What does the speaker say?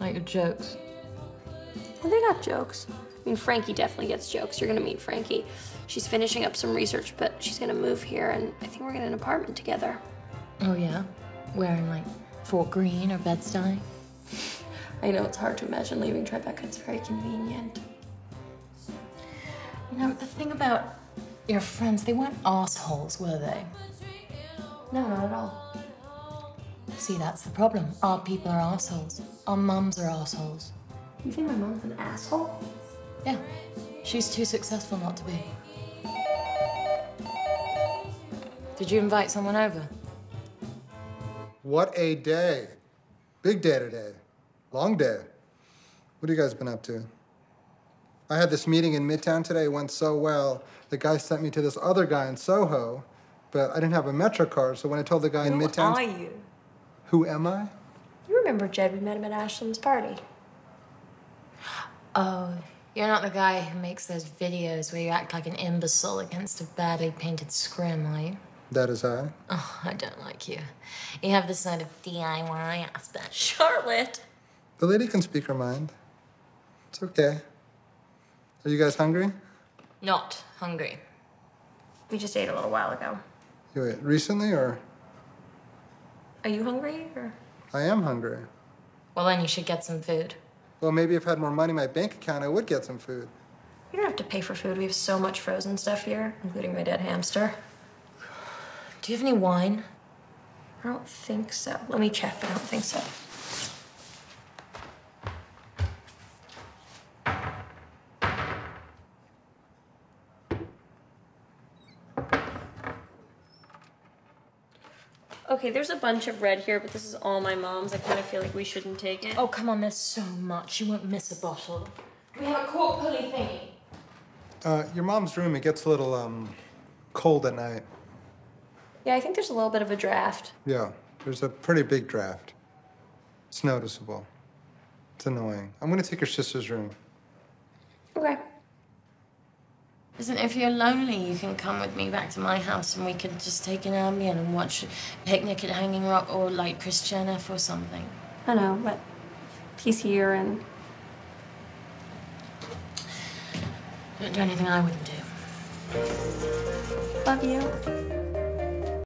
Like your jokes. Well, they got jokes. I mean, Frankie definitely gets jokes. You're gonna meet Frankie. She's finishing up some research, but she's gonna move here, and I think we're getting an apartment together. Oh, yeah? Wearing like Fort Greene or Bed-Stuy? I know it's hard to imagine leaving Tribeca. It's very convenient. You know, the thing about your friends, they weren't assholes, were they? No, not at all. See, that's the problem. Our people are assholes. Our mums are assholes. You think my mom's an asshole? Yeah, she's too successful not to be. Did you invite someone over? What a day. Big day today. Long day. What have you guys been up to? I had this meeting in Midtown today. It went so well. The guy sent me to this other guy in Soho, but I didn't have a Metro card. So when I told the guy in Midtown. Who Midtown, are you? Who am I? You remember Jed? We met him at Ashland's party. Oh, you're not the guy who makes those videos where you act like an imbecile against a badly painted scrim, are you? That is I. Oh, I don't like you. You have this sort of DIY aspect. Charlotte. The lady can speak her mind. It's okay. Are you guys hungry? Not hungry. We just ate a little while ago. You ate recently, or Are you hungry? Or I am hungry. Well, then you should get some food. Well, maybe if I had more money in my bank account, I would get some food. you don't have to pay for food. We have so much frozen stuff here, including my dead hamster. Do you have any wine? I don't think so. Let me check, but I don't think so. Okay, there's a bunch of red here, but this is all my mom's. I kind of feel like we shouldn't take it. Oh, come on, there's so much. You won't miss a bottle. We have a cork pulley thingy. Uh, your mom's room, it gets a little um, cold at night. Yeah, I think there's a little bit of a draft. Yeah, there's a pretty big draft. It's noticeable. It's annoying. I'm gonna take your sister's room. Okay. Listen, if you're lonely, you can come with me back to my house and we could just take an Ambien and watch a Picnic at Hanging Rock or like Chris Jennifer or something. I know, but he's here and Don't do anything I wouldn't do. love you.